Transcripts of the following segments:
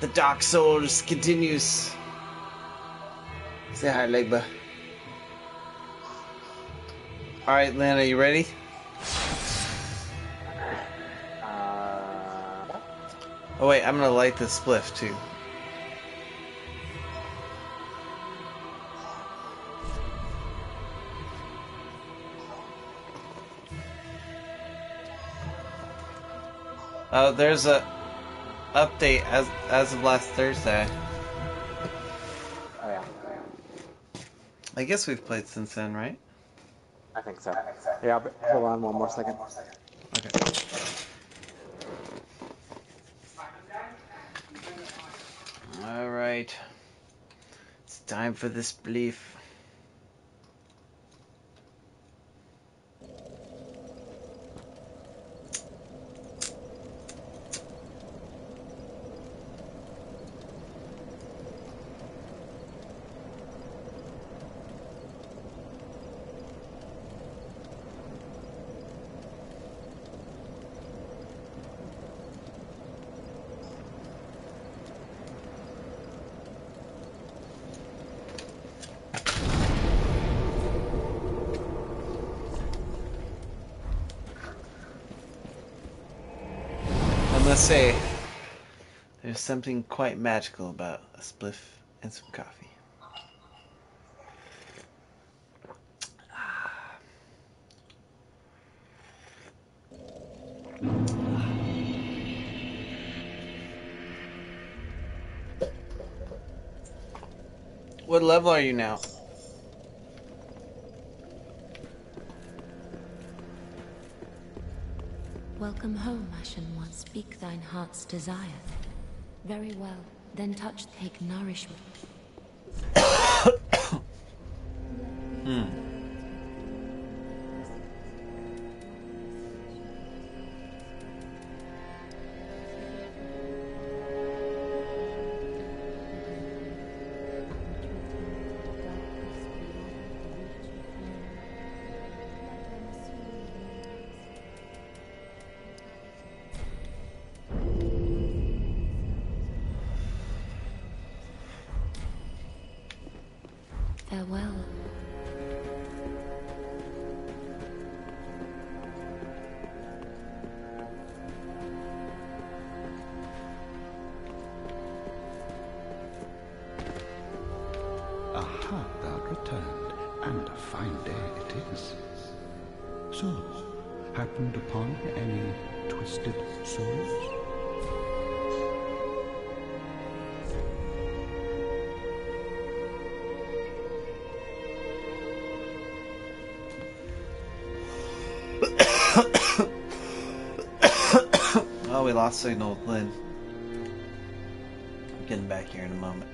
The Dark Souls continues. Say hi, Legba. Alright, Lana, you ready? Uh, Oh wait, I'm gonna light the spliff too. Oh, there's a update as as of last Thursday. oh yeah, I guess we've played since then, right? I think so. Yeah, but hold on one more second. Okay. All right. It's time for this belief. I must say, there's something quite magical about a spliff and some coffee. What level are you now? Welcome home, Ashen One. Speak thine heart's desire. Very well. Then touch, take nourishment. Farewell. Oh, we lost signal Lynn. I'm getting back here in a moment.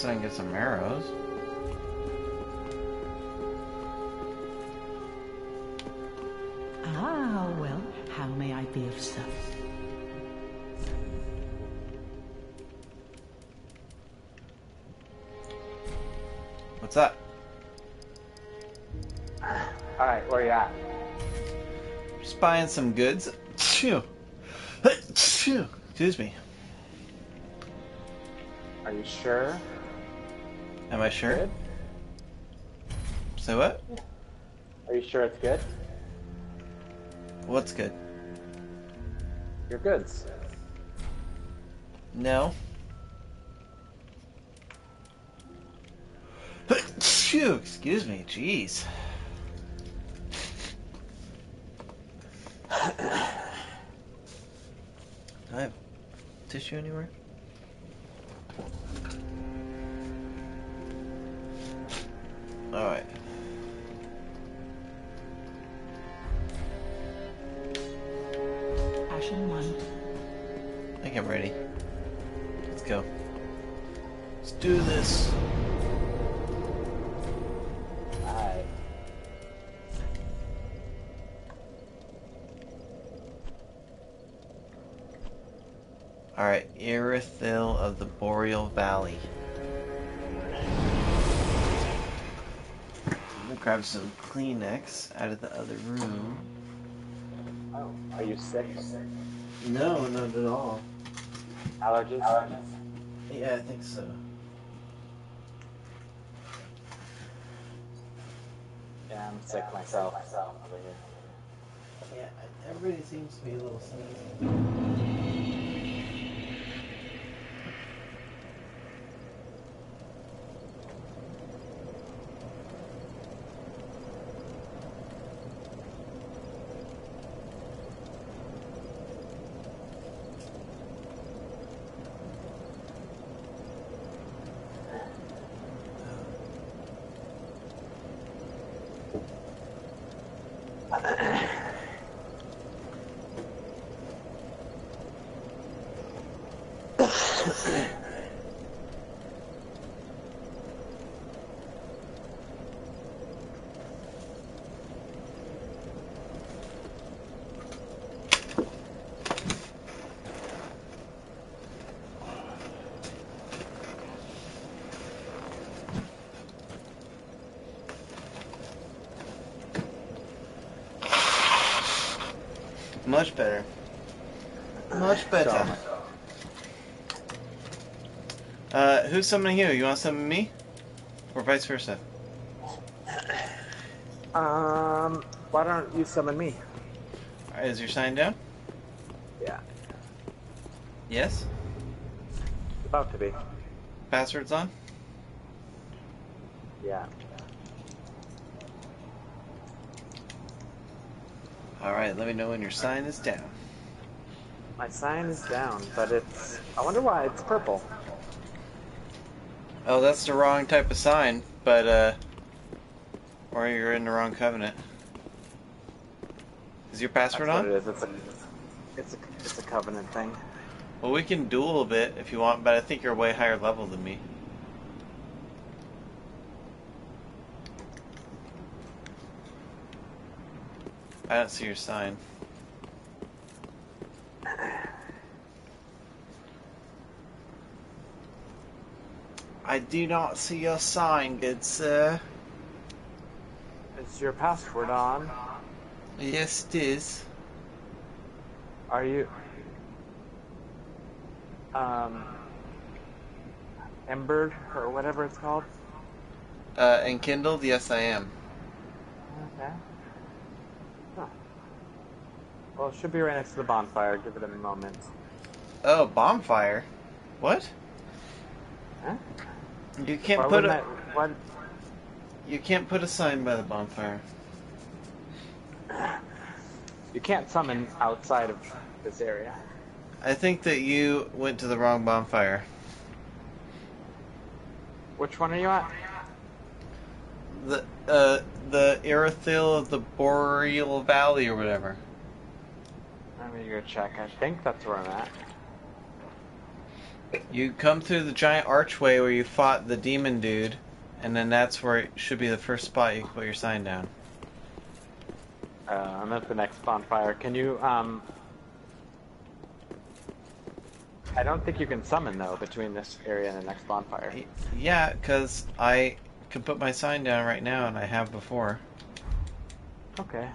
Guess I can get some arrows. Ah, well, how may I be of service? What's up? All right, where you at? Just buying some goods. Phew. Phew. Excuse me. Are you sure? Am I sure? Good? Say what? Are you sure it's good? What's good? Your goods. No. Phew, excuse me, jeez. Do I have tissue anywhere? Alright. Ashen one. I think I'm ready. Let's go. Let's do this. Alright. Alright, of the Boreal Valley. Grab some Kleenex out of the other room. Oh, are you sick? No, not at all. Allergies? Yeah, I think so. Yeah, I'm sick myself. Over here. Yeah, everybody seems to be a little sensitive. Much better. Much better. Uh, who's summoning you? You want to summon me? Or vice versa? Um, why don't you summon me? Alright, is your sign down? Yeah. Yes? About to be. Password's on? Yeah. Alright, let me know when your sign is down. My sign is down, but it's. I wonder why it's purple. Oh, that's the wrong type of sign, but, uh. Or you're in the wrong covenant. Is your That's password what on? it is. It's a, it's a, it's a covenant thing. Well, we can duel a bit if you want, but I think you're way higher level than me. I don't see your sign. I do not see your sign, good sir. Is your password on? Yes, it is. Are you? Um. Embered or whatever it's called. Uh, enkindled? Yes, I am. Okay. Well, it should be right next to the bonfire. Give it a moment. Oh, bonfire? What? Huh? You can't Why put a I- why- you can't put a sign by the bonfire. you can't summon outside of this area. I think that you went to the wrong bonfire. Which one are you at? The uh the Irithyll of the Boreal Valley or whatever. Let me go check. I think that's where I'm at. You come through the giant archway where you fought the demon dude, and then that's where it should be the first spot you put your sign down. Uh, I'm at the next bonfire. Can you, um... I don't think you can summon, though, between this area and the next bonfire. Yeah, because I can put my sign down right now, and I have before. Okay.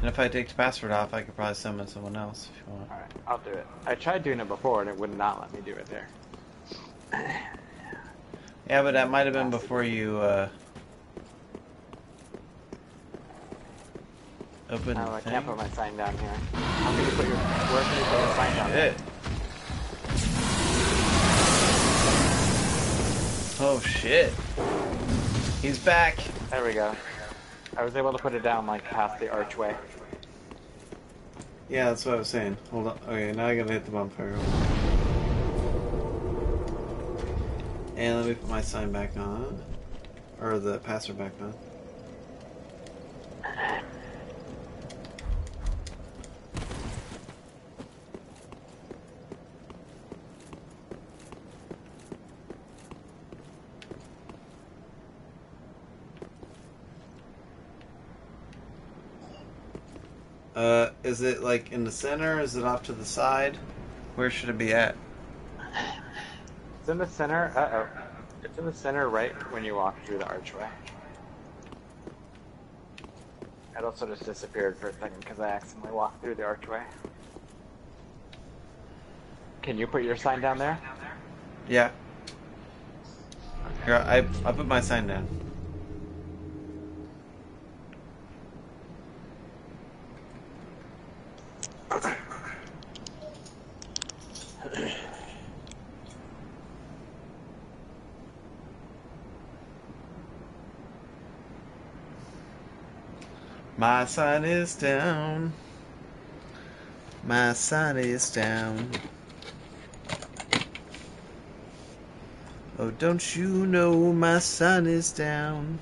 And if I take the password off, I could probably summon someone else if you want. Alright, I'll do it. I tried doing it before, and it would not let me do it there. Yeah, but that might have been before you uh, opened Oh, I thing. can't put my sign down here. How can you put your... Where can you put your sign down? Shit. Oh shit. He's back. There we go. I was able to put it down, like, past the archway. Yeah, that's what I was saying. Hold on. Okay, now I gotta hit the bonfire. And let me put my sign back on. Or the passer back on. Uh, is it like in the center? Is it off to the side? Where should it be at? It's in the center. Uh oh. It's in the center right when you walk through the archway. It also just disappeared for a second because I accidentally walked through the archway. Can you put your sign down there? Yeah. Here, I I put my sign down. My sign is down. My sign is down. Oh, don't you know my sun is down?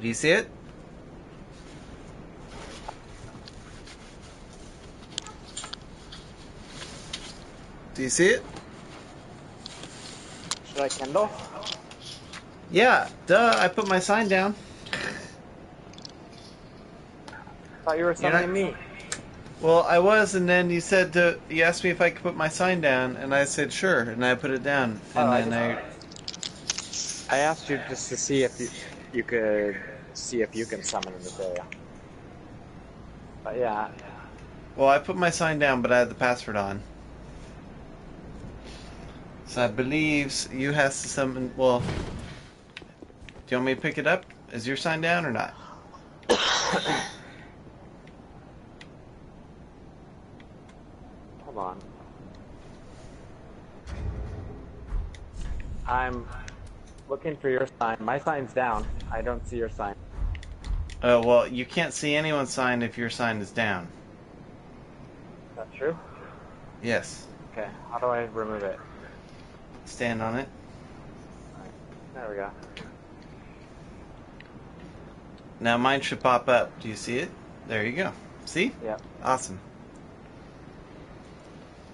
Do you see it? Do you see it? Should I kindle? Yeah, duh, I put my sign down. thought you were You're not- me. Well, I was, and then you said to, you asked me if I could put my sign down, and I said sure, and I put it down, oh, and Oh, I then just- I, I asked you just to see if you, you could see if you can summon in this area. But yeah, well, I put my sign down, but I had the password on. So I believe you has to summon. Well, do you want me to pick it up? Is your sign down or not? hold on. I'm looking for your sign. My sign's down. I don't see your sign. Oh well, you can't see anyone's sign if your sign is down. Is that true? Yes. Okay, how do I remove it? Stand on it. There we go. Now mine should pop up. Do you see it? There you go. See? Yeah. Awesome.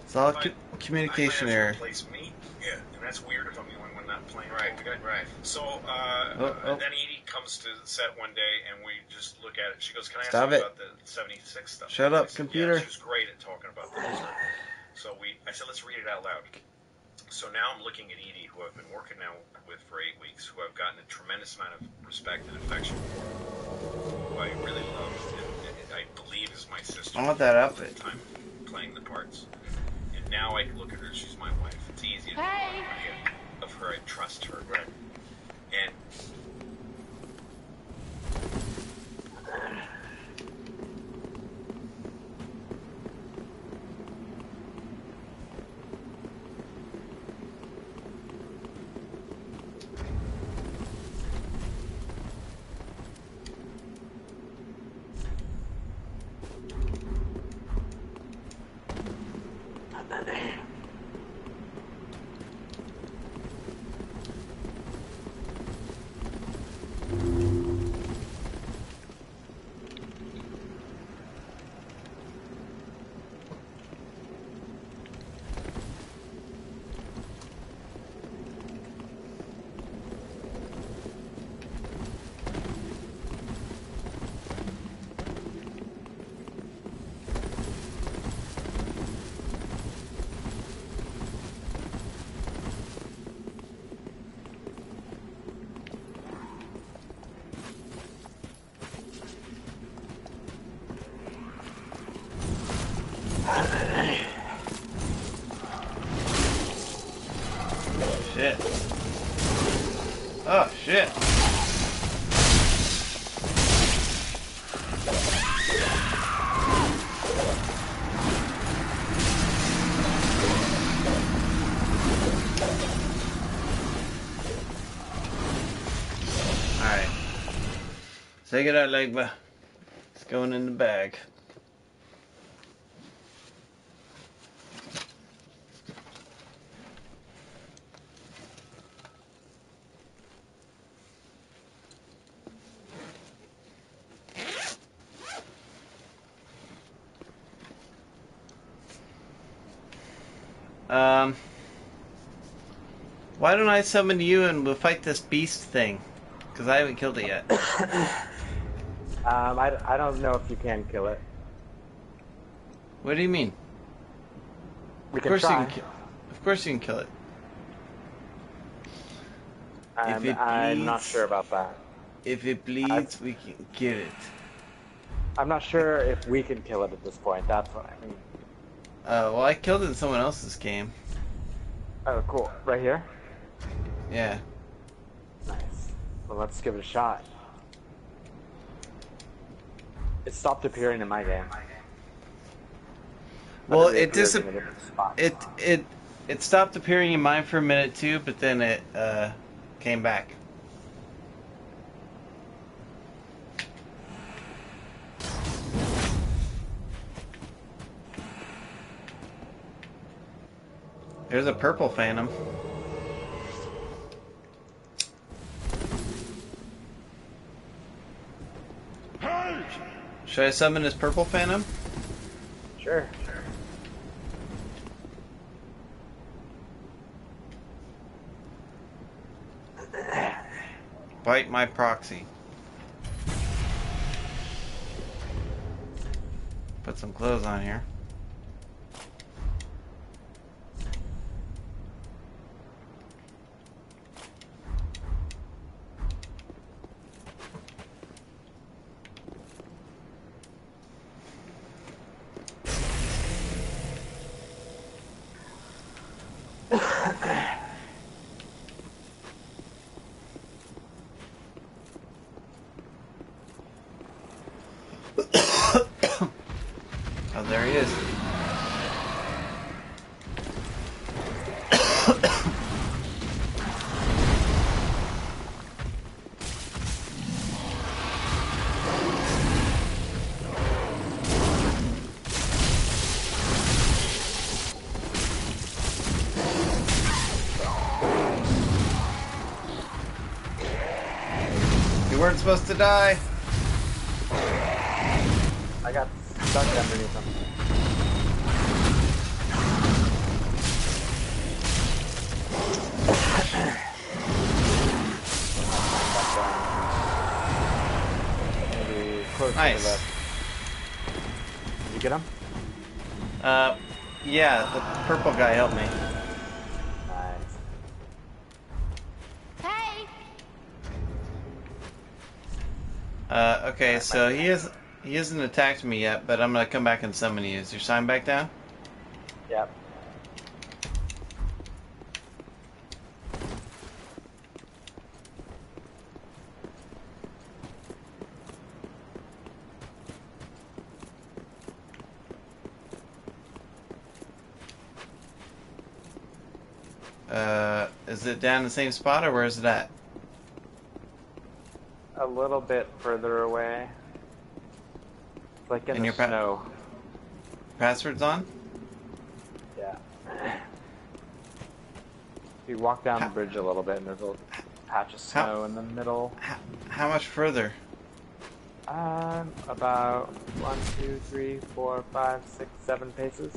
It's all But co- communication I might error. to replace me. Yeah, and that's weird if I'm the only one not playing. Right, right, right. So uh, Oh, oh. then Edie comes to the set one day, and we just look at it. She goes, "Can I ask Stop you it. about the '76 stuff?" Shut I up, said, computer. Yeah, she was great at talking about those. So we, I said, "Let's read it out loud." So now I'm looking at Edie, who I've been working now with for eight weeks, who I've gotten a tremendous amount of respect and affection for, who I really love, and, and I believe is my sister. I want that all the outfit. Time playing the parts, and now I can look at her. She's my wife. It's easy to Hey. Of her. I trust her. Right. And Take it out, Legba. It's going in the bag. Um, why don't I summon you and we'll fight this beast thing? Because I haven't killed it yet. Um, I, I don't know if you can kill it. What do you mean? We Of can course try. you can. Ki- of course you can kill it. Um, it I'm not sure about that. If it bleeds, we can kill it. I'm not sure if we can kill it at this point. That's what I mean. Uh, well, I killed it in someone else's game. Oh, cool. Right here? Yeah. Nice. Well, let's give it a shot. It stopped appearing in my game. Well, it dis- in a spot. It it it stopped appearing in mine for a minute too, but then it uh, came back. There's a purple phantom. Should I summon this purple phantom? Sure. Bite my proxy. Put some clothes on here. Oh, there he is. You weren't supposed to die. I got stuck underneath them. Maybe close to Nice. the. Did you get him? Uh, yeah, the purple guy helped me. So he is he hasn't attacked me yet, but I'm gonna come back and summon you. Is your sign back down? Yep. Uh, is it down in the same spot or where is it at? A little bit further away. Like in And the your pa- snow. Password's on? Yeah. You walk down the bridge a little bit, and there's a patch of How- snow in the middle. How, how much further? Um, about one, two, three, four, five, six, seven paces.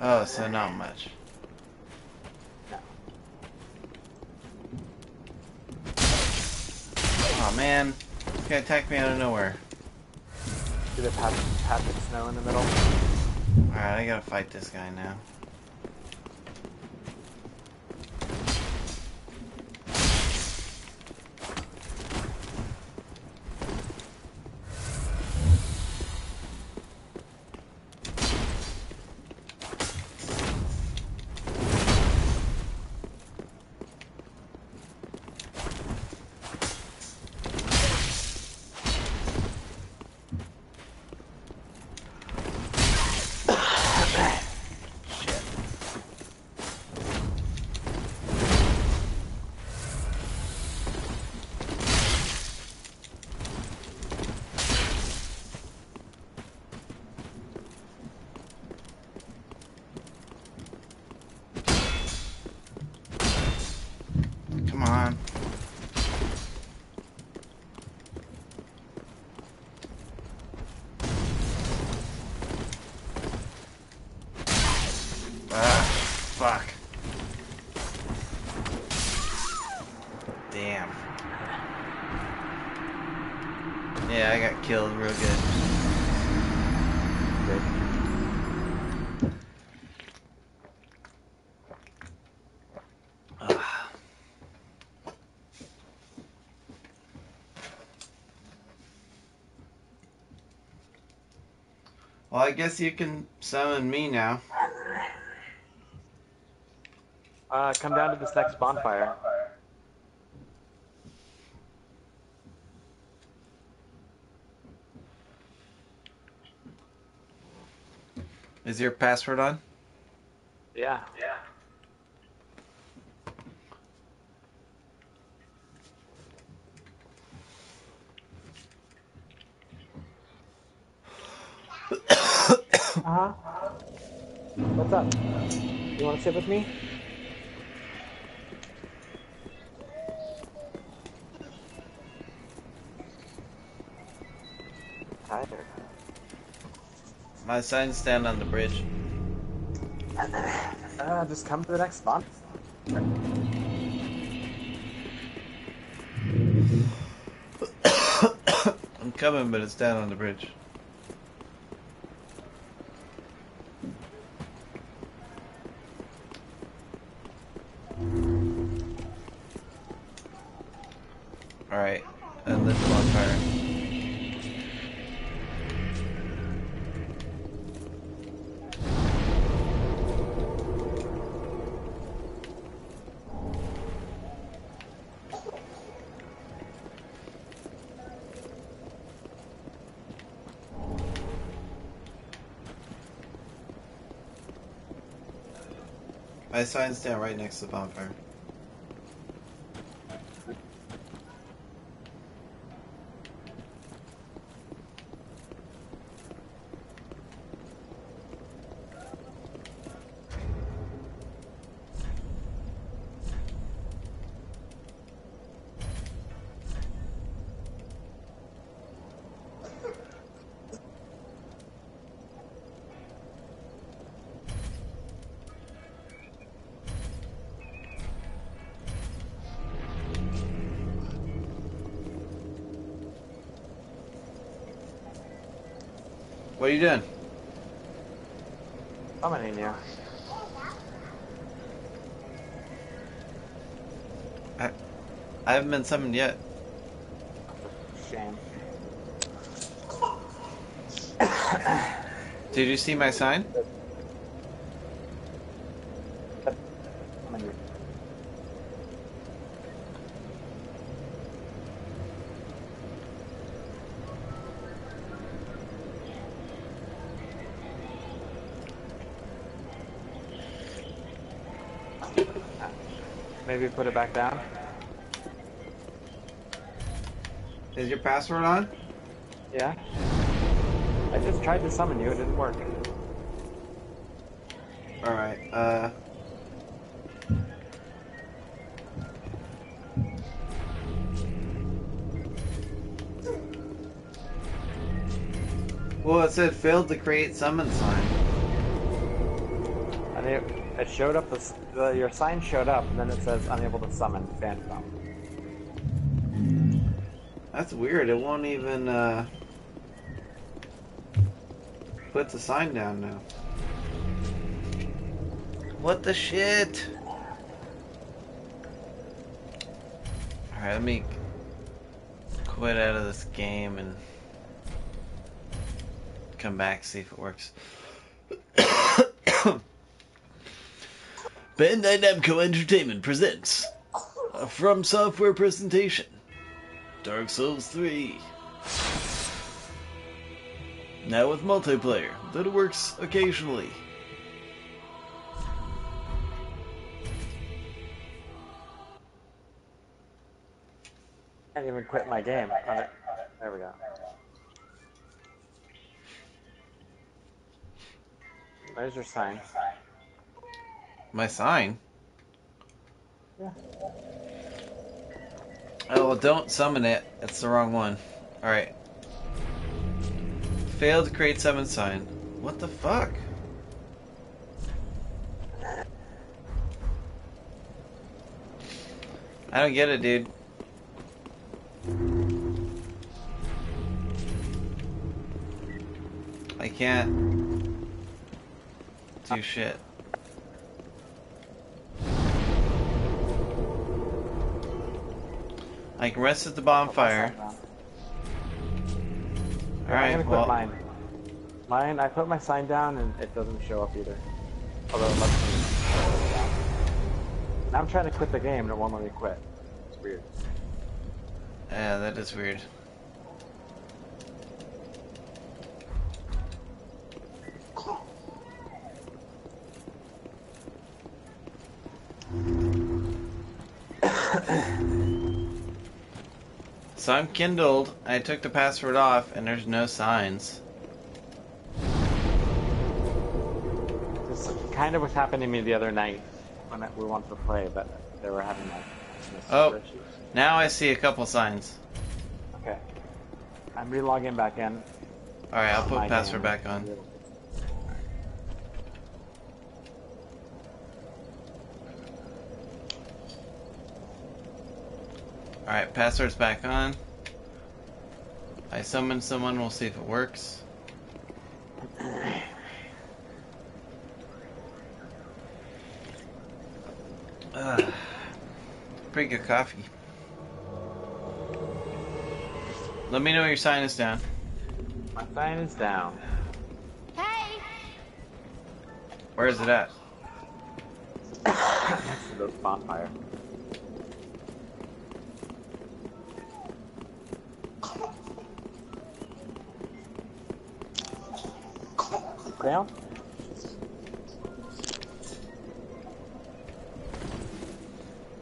Oh, so not much. No. Oh man, guy attacked me out of nowhere. Did it patch, patch of snow in the middle? Alright, I gotta fight this guy now. Shit. Yeah, I got killed real good. Good. Ah. Well, I guess you can summon me now. Uh, come down to this next bonfire. Is your password on? Yeah. Yeah. uh-huh. What's up? You want to sit with me? Tired. My sign stand on the bridge. Uh, just come to the next spot. I'm coming, but it's down on the bridge. My sign stand right next to the bonfire. What are you doing? Summoning you. I haven't been summoned yet. Shame. Did you see my sign? Maybe put it back down. Is your password on? Yeah. I just tried to summon you, it didn't work. Alright, uh. Well, it said failed to create summon sign. And it, it showed up, the, the, your sign showed up, and then it says unable to summon Phantom. That's weird. It won't even uh, put the sign down now. What the shit? Alright, let me quit out of this game and come back, see if it works. Bandai Namco Entertainment presents a From Software presentation. Dark Souls 3. Now with multiplayer, that it works occasionally. Can't even quit my game. There we go. There's your sign. My sign? Yeah. Oh, well, don't summon it. That's the wrong one. Alright. Failed to create summon sign. What the fuck? I don't get it, dude. I can't do shit. I can rest at the bonfire. Alright, gonna quit well, mine. Mine, I put my sign down and it doesn't show up either. Although it lets me. Now I'm trying to quit the game and it won't let me quit. It's weird. yeah, that is weird. So I'm kindled. I took the password off, and there's no signs. This kind of was happening to me the other night when we wanted to play, but they were having like Oh. issues. Now I see a couple signs. Okay. I'm relogging back in. All right, I'll put password back on. All right, password's back on. I summon someone. We'll see if it works. Ugh. Pretty good coffee. Let me know your sign is down. My sign is down. Hey! Where is it at? Next to the bonfire. Down?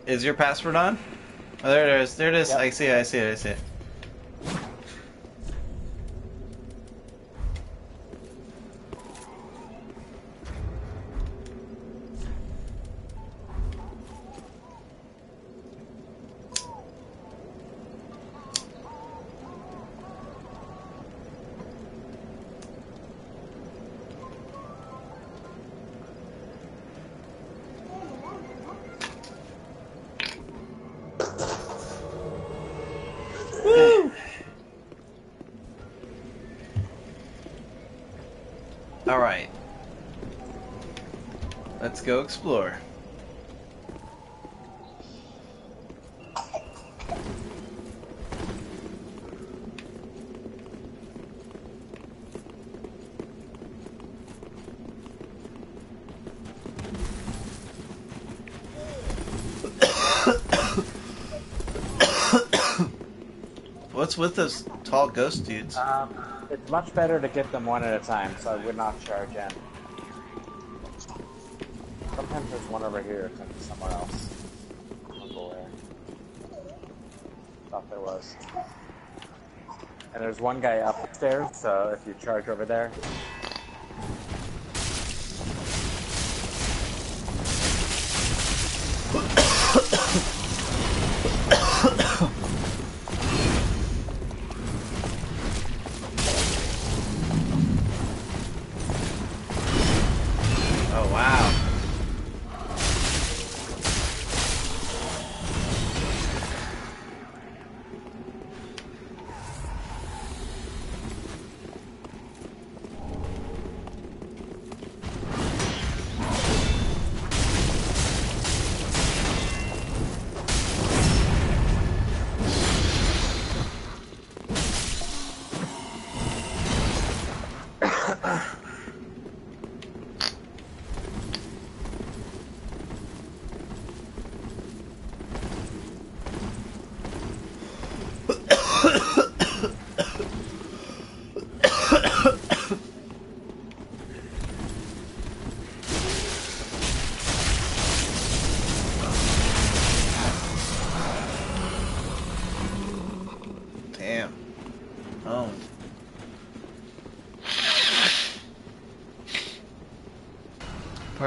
Is your password on? Oh, there it is. There it is. Yep. I see it. I see it. I see it. All right. Let's go explore. What's with those tall ghost dudes? Um, it's much better to get them one at a time, so I would not charge in. Sometimes there's one over here, sometimes somewhere else. I don't know where. Thought there was. And there's one guy upstairs, so if you charge over there,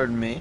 Pardon me.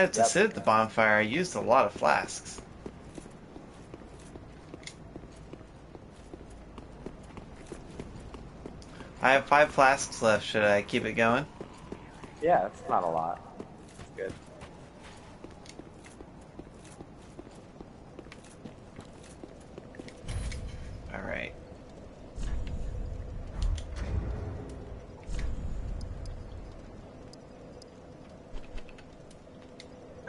I might to Yep. sit at the bonfire. I used a lot of flasks. I have five flasks left. Should I keep it going? Yeah, it's not a lot. It's good. Alright. Hey!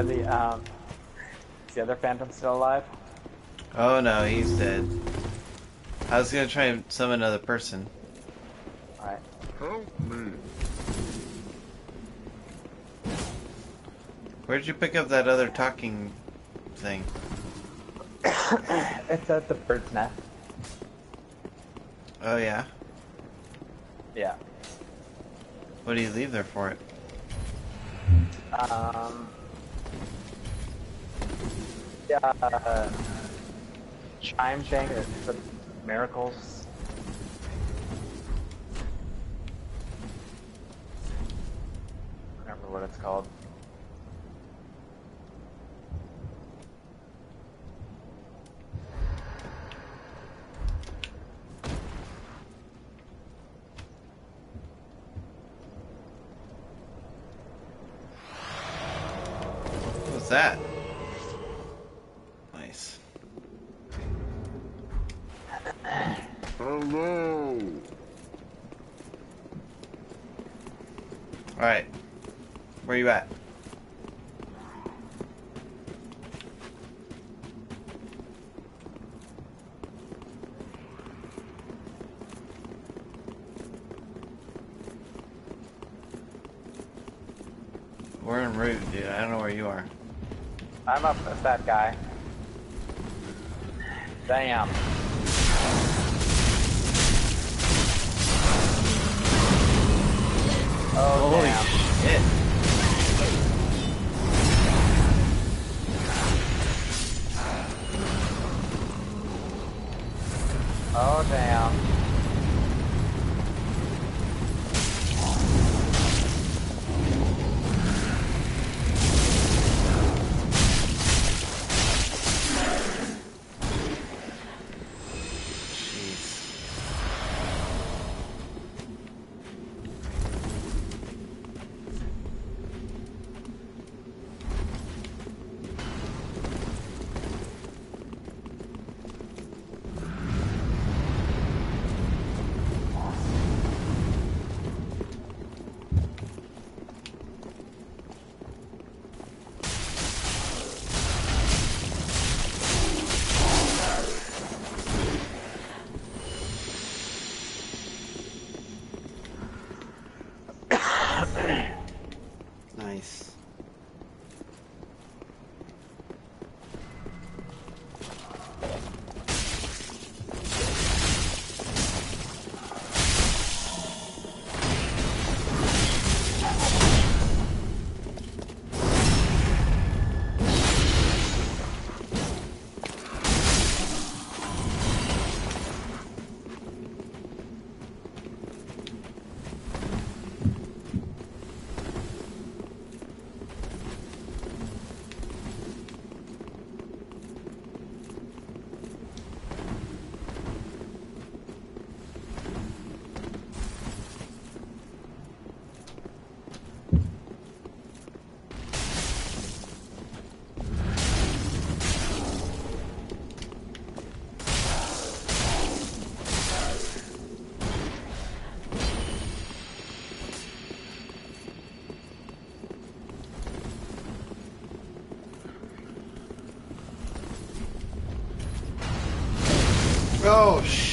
Did the um, is the other phantom still alive? Oh no, he's dead. I was gonna try and summon another person. All right. Help me. Where'd you pick up that other talking thing? It's at the bird's nest. Oh yeah? Yeah. What do you leave there for it? Um. Uh, chime thing. The miracles. I remember what it's called. Oh shit.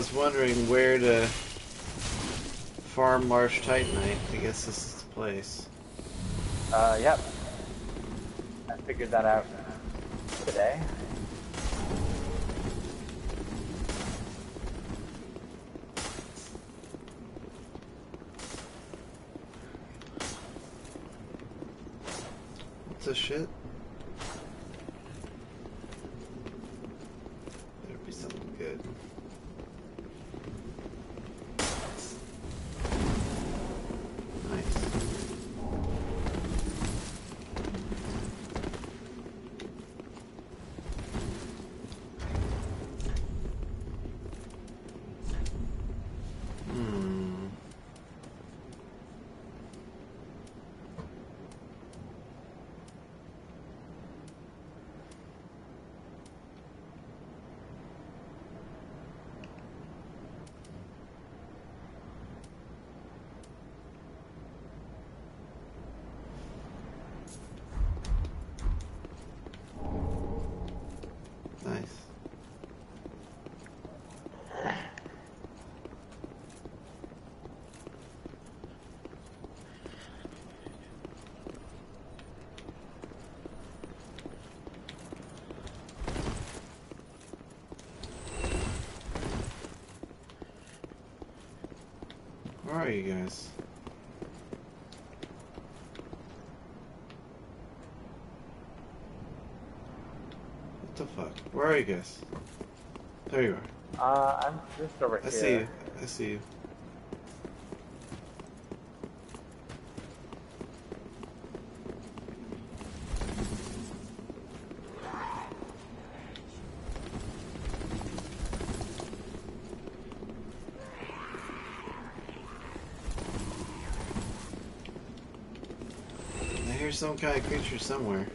Was wondering where to farm Marsh Titanite, I guess this is the place. Uh, yep. I figured that out today. What's this shit? Better be something good. Nice. Hmm. Nice. Where are you guys? What the fuck? Where are you guys? There you are. Uh, I'm just over I here. I see you. I see you. I hear some kind of creature somewhere.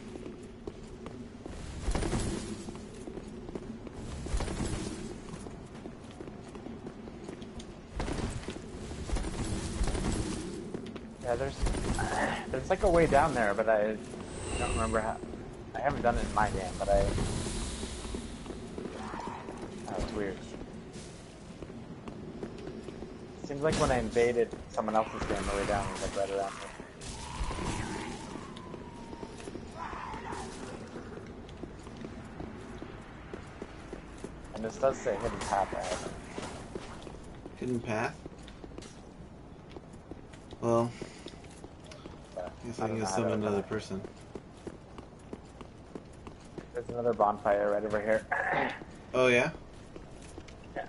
Yeah, there's there's like a way down there, but I don't remember how. I haven't done it in my game, but I. That was weird. Seems like when I invaded someone else's game, the way down was like right around here. Does say hidden path ahead. Hidden path? Well, but I guess I I can know get how some another person. There's another bonfire right over here. Oh yeah? Yeah.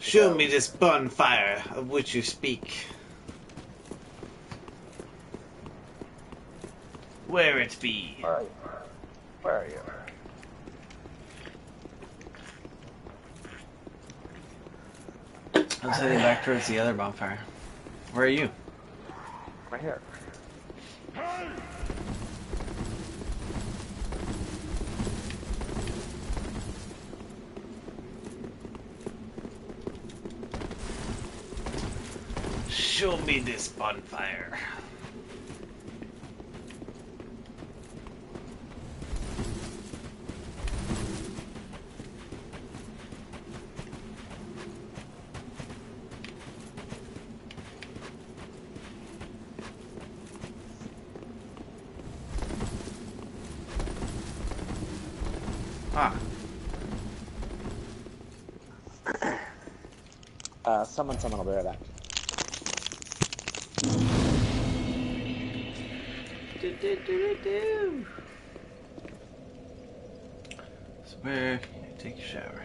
Show go? me this bonfire of which you speak. Where it be? Where are you? Where are you? I was heading back towards the other bonfire. Where are you? Right here. Show me this bonfire. Ah, Uh, someone, someone will be right back. so where can you take a shower?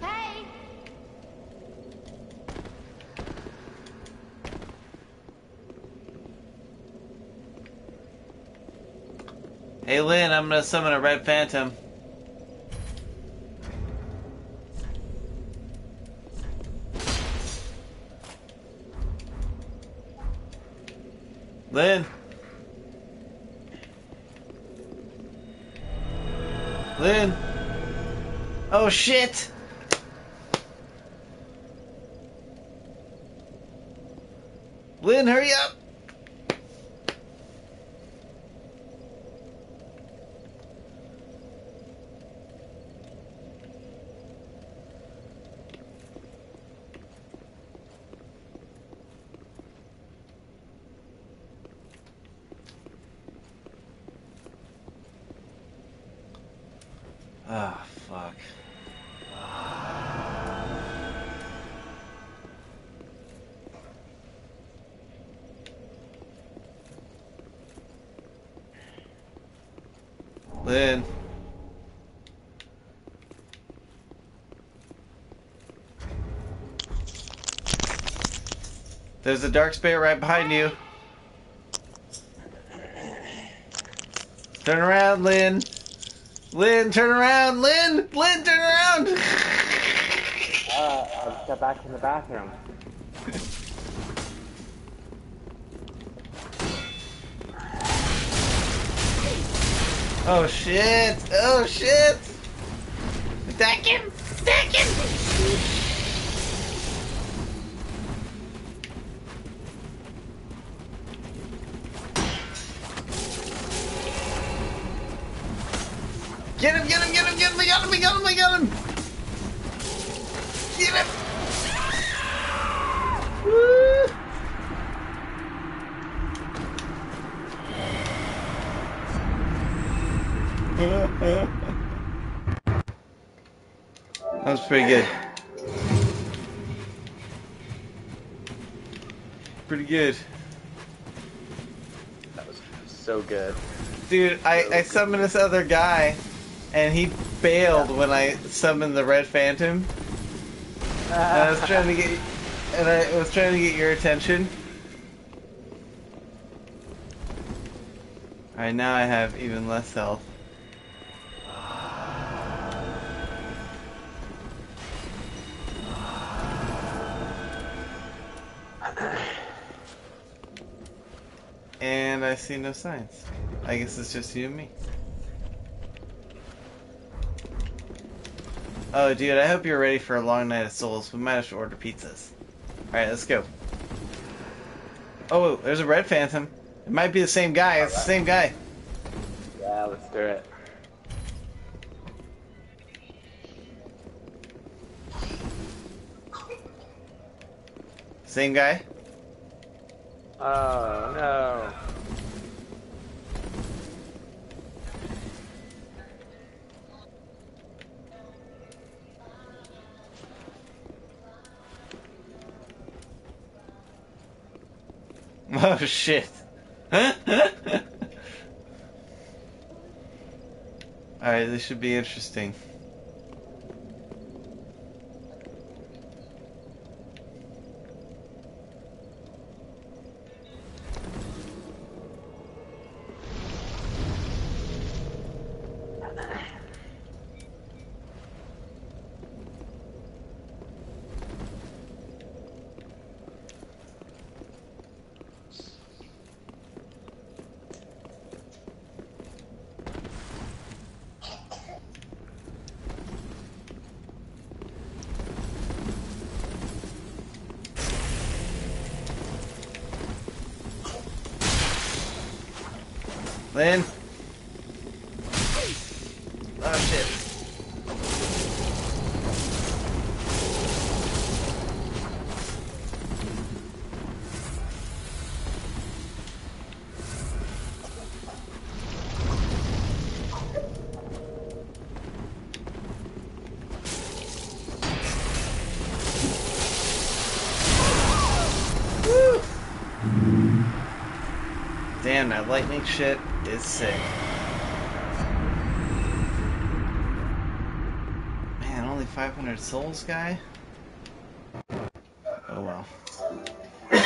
Hey! Hey Lynn, I'm gonna summon a red phantom. Lynn. Lynn. Oh shit! Lynn, hurry up! Ah, fuck. Lynn. There's a dark spirit right behind you. Turn around, Lynn. Lynn, turn around! Lynn! Lynn, turn around! Uh, I got back from the bathroom. Oh shit! Oh shit! Attack him! Attack him! Got him, I got him, I got him! Get him! Woo! That was pretty good. Pretty good. That was so good. Dude, I, I summoned this other guy, and he bailed when I summoned the Red Phantom. And I was trying to get, and I was trying to get your attention. Alright, now I have even less health. And I see no signs. I guess it's just you and me. Oh, dude, I hope you're ready for a long night of souls. We might have to order pizzas. Alright, let's go. Oh, there's a red phantom. It might be the same guy. It's the same guy. Yeah, let's do it. Same guy? Oh no. Oh, shit. Alright, this should be interesting. Shit is sick. Man, only 500 souls, guy? Oh well.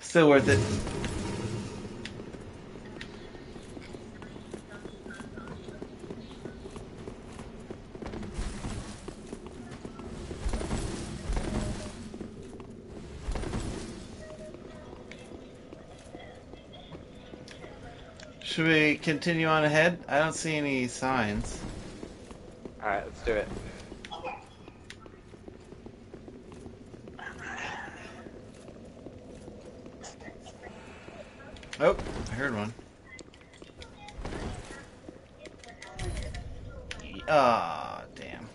Still worth it. Should we continue on ahead? I don't see any signs. Alright, let's do it. Oh, I heard one. Ah, damn.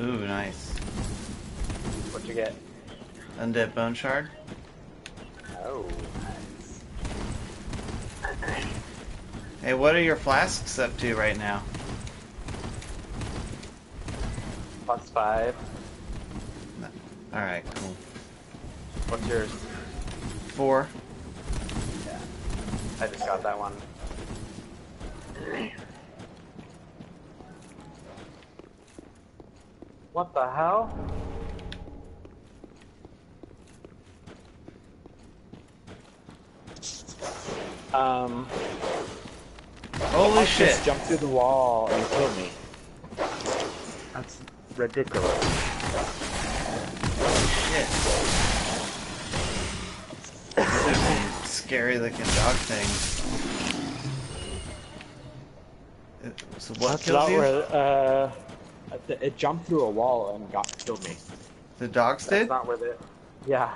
Ooh, nice. What'd you get? Undead Bone Shard. Oh. Hey, what are your flasks up to right now? Plus five. Alright, cool. What's yours? Four. Yeah. I just got that one. What the hell? Um, Holy Just jumped through the wall and killed me. That's ridiculous. Shit. Those are some scary looking dog things. Uh, So what That's killed you? where, uh, it- it jumped through a wall and got killed me. The dogs That's did? not where they. Yeah.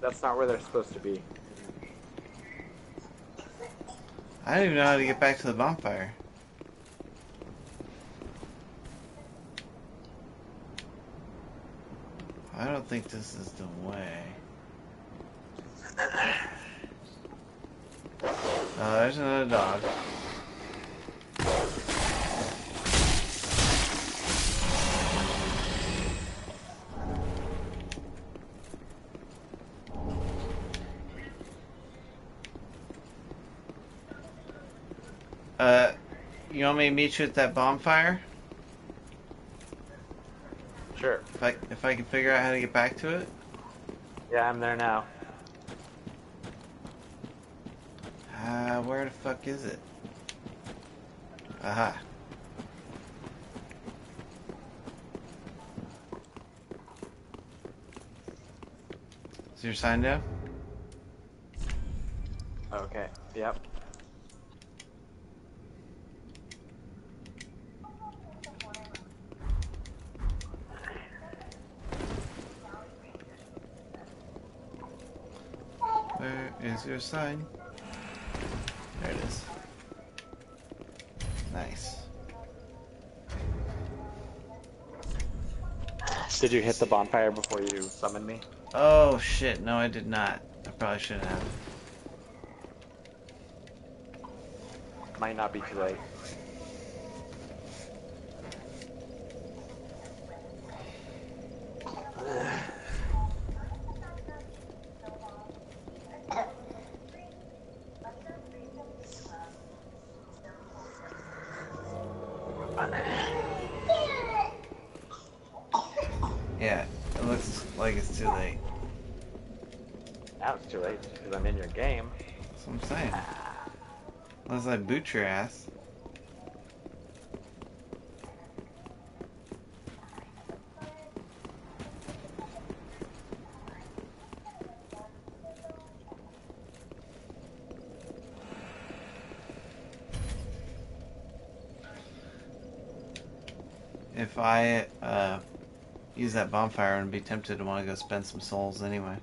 That's not where they're supposed to be. I don't even know how to get back to the bonfire. I don't think this is the way. Oh, there's another dog. Uh, you want me to meet you at that bonfire? Sure. If I if I can figure out how to get back to it? Yeah, I'm there now. Uh, where the fuck is it? Aha. Is your sign down? Okay. Yep. Is your sign? There it is. Nice. Did you hit the bonfire before you summoned me? Oh shit, no I did not. I probably shouldn't have. Might not be too late. Yeah, it looks like it's too late. Now it's too late because I'm in your game. That's what I'm saying. Unless I boot your ass. If I uh, use that bonfire, I'm be tempted to want to go spend some souls anyway.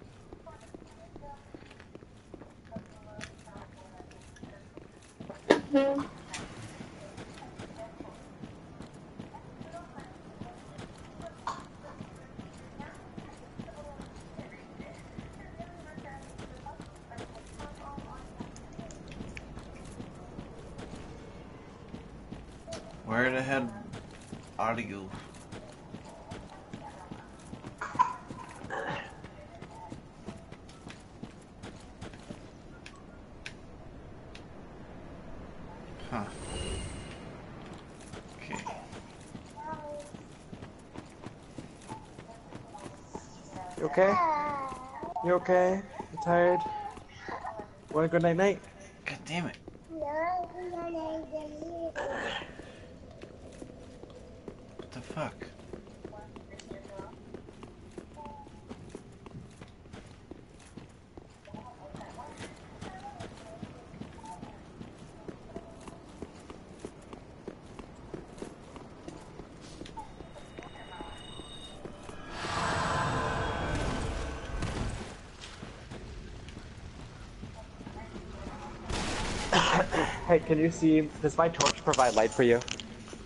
Where the hell are you? Huh. Okay. You okay? You okay? You tired? Want a good night night? God damn it. What the fuck? Hey, can you see? Does my torch provide light for you?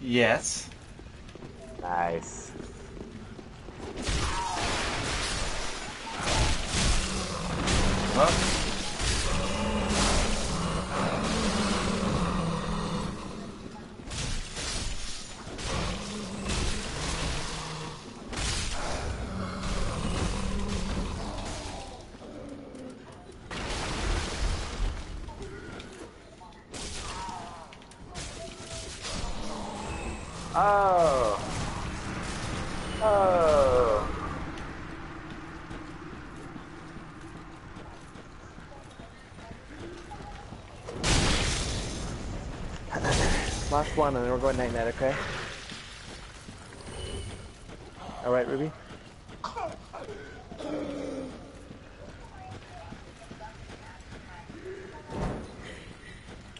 Yes. Oh. Oh. Last one, and then we're going night night, okay? All right, Ruby.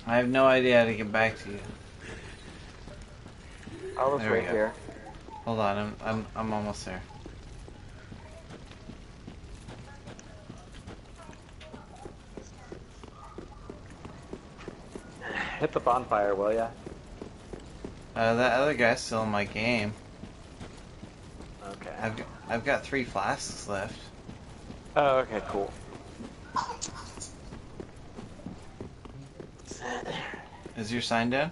I have no idea how to get back to you. I'll There right here. Hold on, I'm I'm I'm almost there. Hit the bonfire, will ya? Uh, that other guy's still in my game. Okay. I've got, I've got three flasks left. Oh, okay, cool. Is your sign down?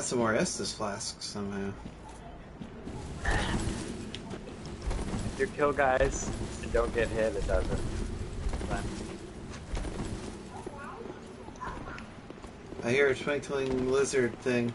got some more Estus flasks somehow. Uh, if you kill guys and don't get hit, it doesn't. But I hear a twinkling lizard thing.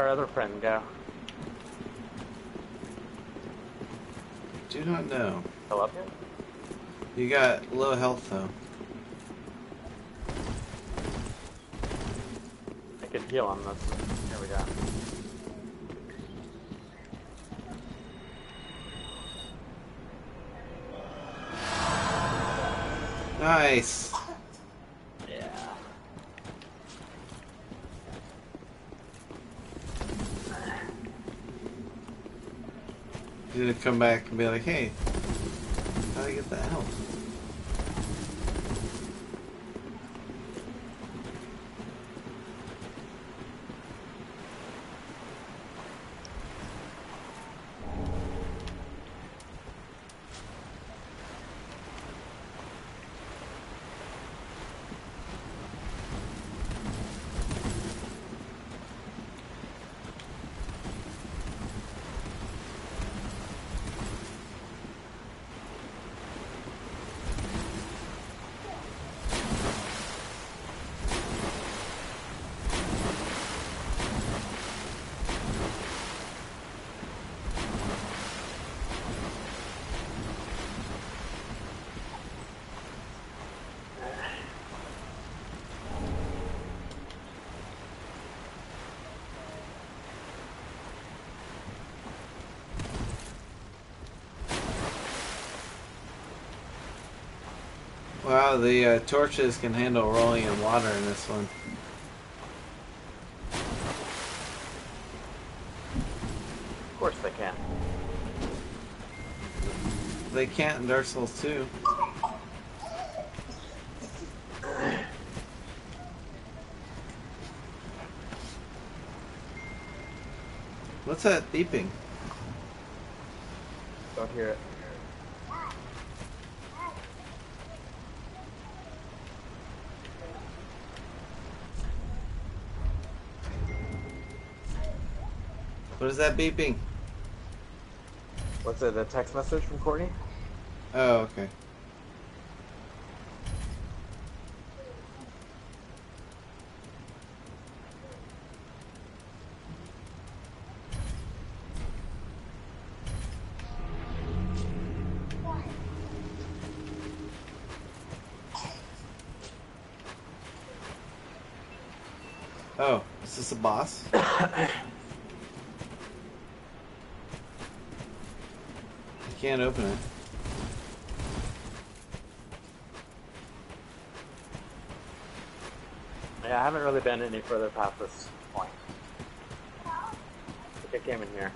Our other friend go? Do not know. Still up here? You got low health though. I can heal on this. Here we go. Nice. You gonna come back and be like, hey, how do I get that health? The uh, torches can handle rolling in water in this one. Of course they can. They can't in Dark Souls 2. What's that beeping? Don't hear it. What is that beeping? What's it? A text message from Courtney? Oh, okay. Oh, is this a boss? can't open it. Yeah, I haven't really been any further past this point. I think I came in here.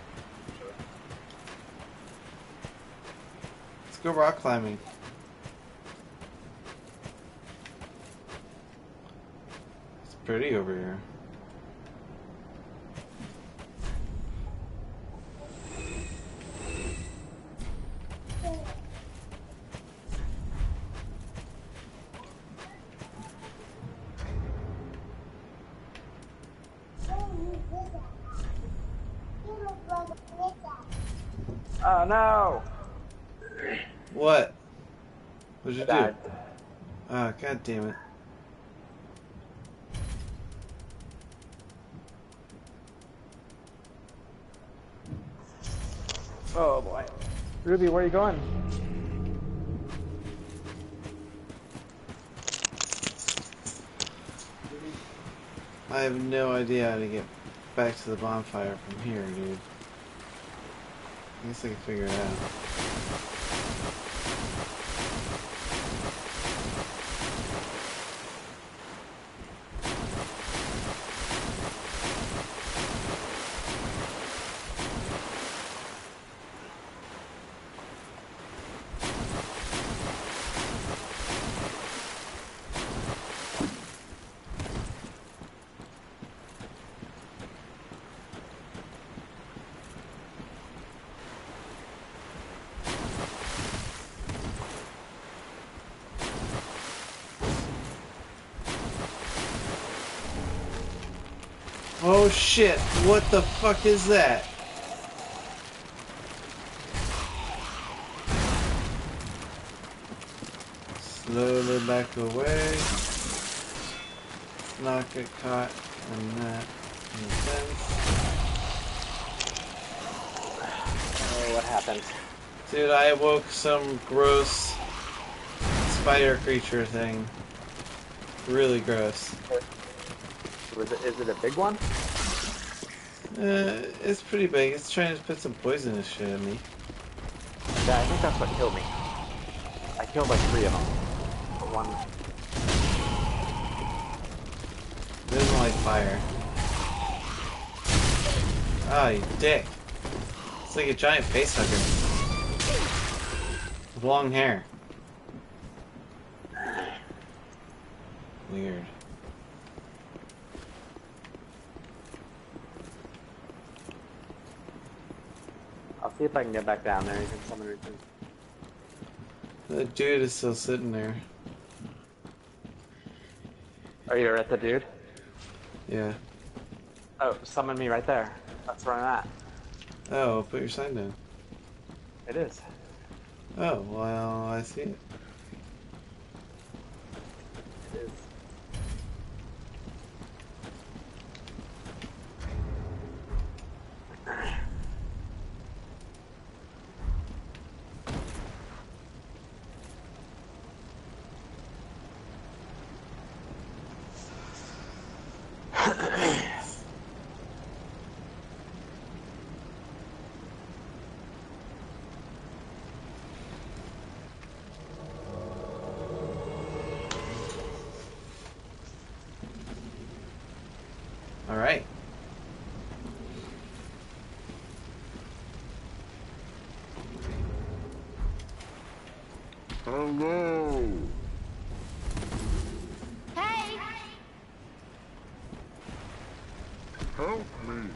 Let's go rock climbing. It's pretty over here. Oh no! What? What'd you do? Died. Oh, god damn it. Oh boy. Ruby, where are you going? I have no idea how to get back to the bonfire from here, dude. I guess I can figure it out. Oh shit, what the fuck is that? Slowly back away. Not get caught in that in. Oh, what happened? Dude, I awoke some gross spider creature thing. Really gross. Was it, is it a big one? Uh, it's pretty big. It's trying to put some poisonous shit in me. Yeah, I think that's what killed me. I killed like three of them. But one. It doesn't like fire. Oh, you dick. It's like a giant face hugger. With long hair. Weird. I'll see if I can get back down there. You can summon me. The dude is still sitting there. Are you're at the dude? Yeah. Oh, summon me right there. That's where I'm at. Oh, put your sign down. It is. Oh, well, I see. It is. Alright. Hello. Hey! Help me.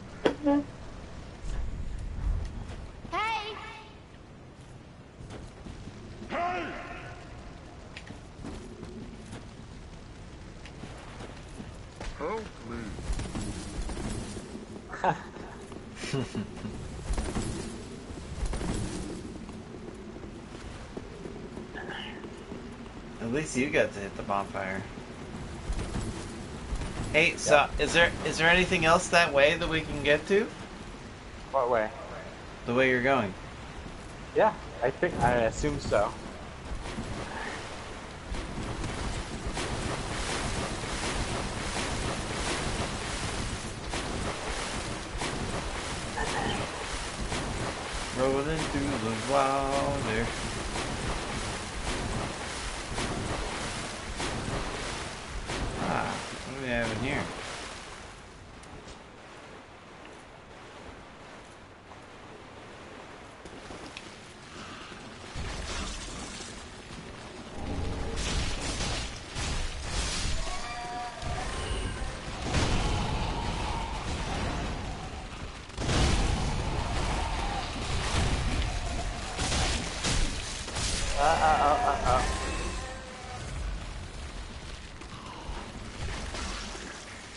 Hey! Hey! Help me. At least you got to hit the bonfire. Hey, so is there is there anything else that way that we can get to? What way? The way you're going. Yeah, I think I assume so.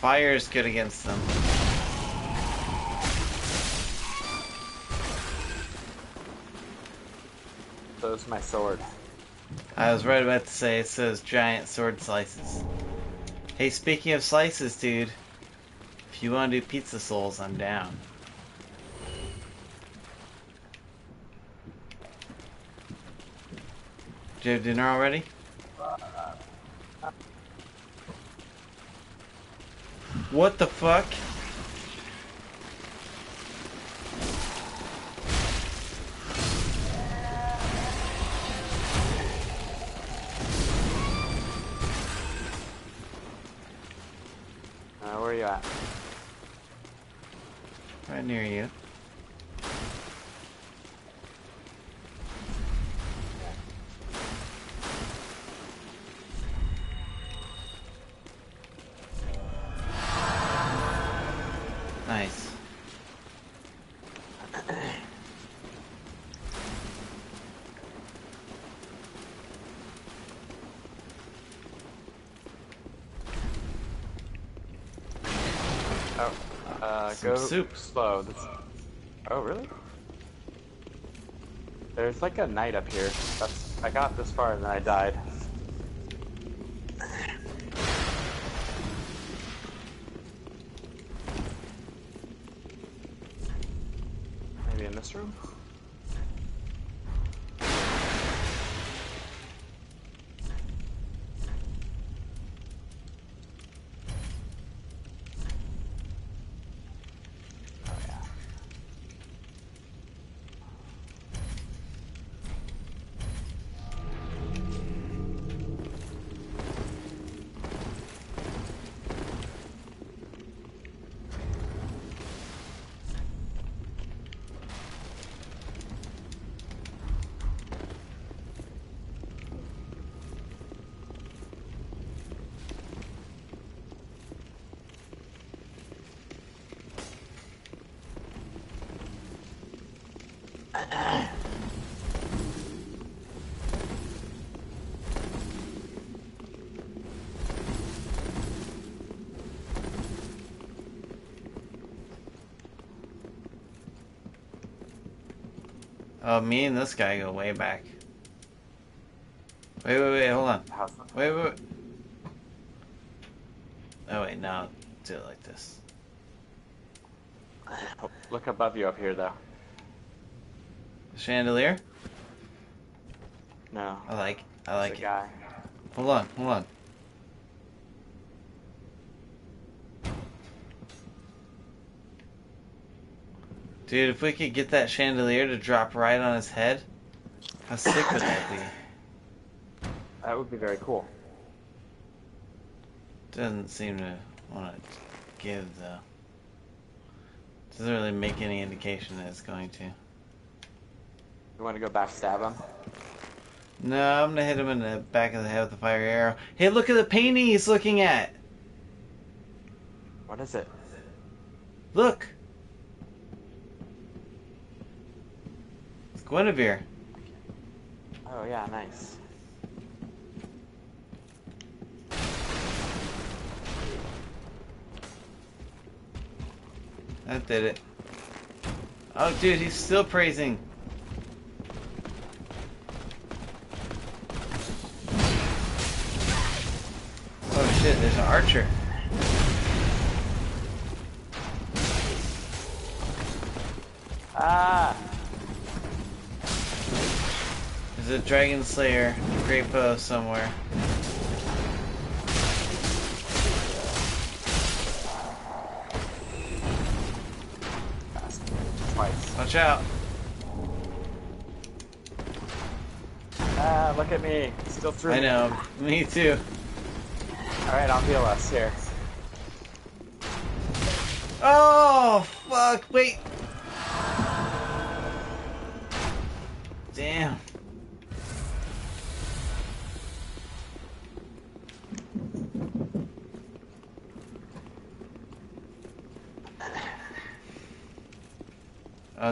Fire is good against them. Those are my sword. I was right about to say, it says giant sword slices. Hey, speaking of slices, dude, if you want to do pizza souls, I'm down. Do you have dinner already? What the fuck? Oh, uh, Some go soup. slow. This... Oh, really? There's like a knight up here. That's I got this far and then I died. Oh, me and this guy go way back. Wait, wait, wait, hold on. Wait, wait, wait. Oh, wait, now do it like this. Oh, look above you up here though. Chandelier? No. I like, I like it. guy. Hold on, hold on. Dude, if we could get that chandelier to drop right on his head, how sick would that be? That would be very cool. Doesn't seem to want to give, though. Doesn't really make any indication that it's going to. You want to go backstab him? No, I'm gonna hit him in the back of the head with a fire arrow. Hey, look at the painting he's looking at! What is it? Look! Gwynevere. Oh yeah, nice. That did it. Oh, dude, he's still praising. Oh shit, there's an archer. Ah! There's a dragon slayer, great bow somewhere. Twice. Watch out. Ah, look at me. Still through. I know, me too. Alright, I'll heal us here. Oh, fuck, wait.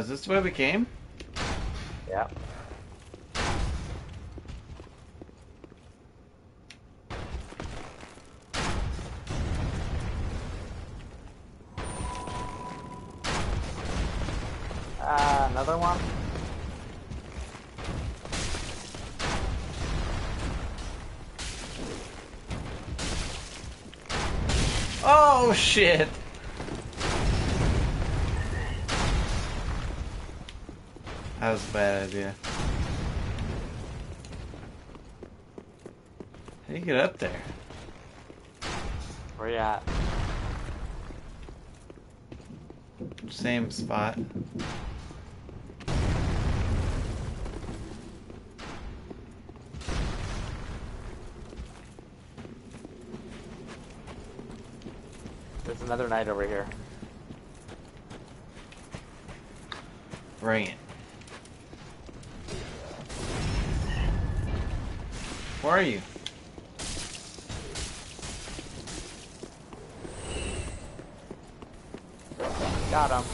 is this where we came? Yeah. Uh, another one? Oh shit! That was a bad idea. How do you get up there? Where you at? Same spot. There's another knight over here. Bring Where are you? Got him.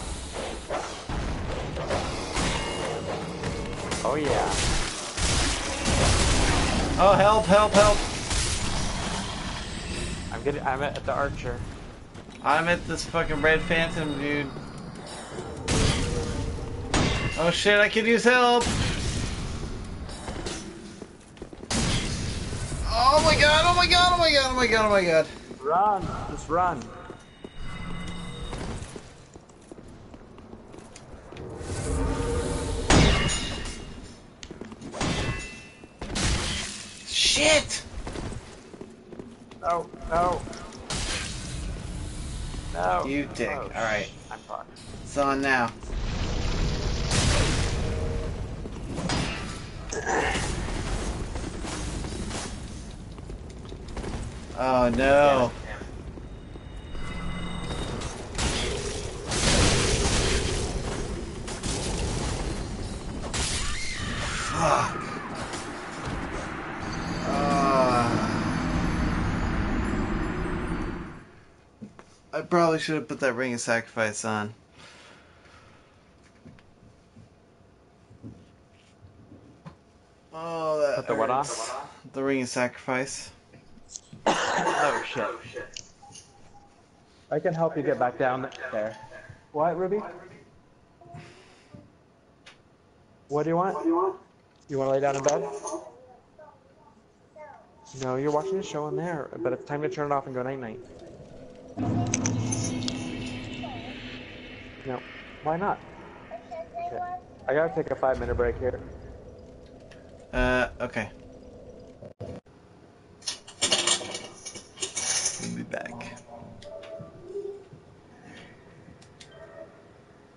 Oh yeah. Oh, help, help, help! I'm getting. I'm at the archer. I'm at this fucking red phantom, dude. Oh shit, I could use help! My god, oh my god, oh my god, oh my god, oh my god. Run! Just run. Probably should have put that ring of sacrifice on. Oh, that Put the what on? The ring of sacrifice. Oh shit. I can help you get back down there. What, Ruby? What do you want? You want to lay down in bed? No, you're watching a show in there, but it's time to turn it off and go night night. No, why not? Okay. I gotta take a five minute break here. Uh, okay. We'll be back.